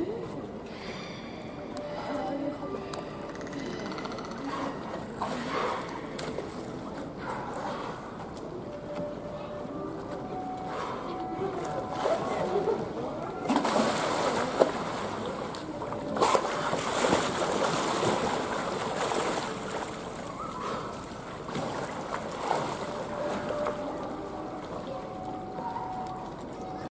Ooh.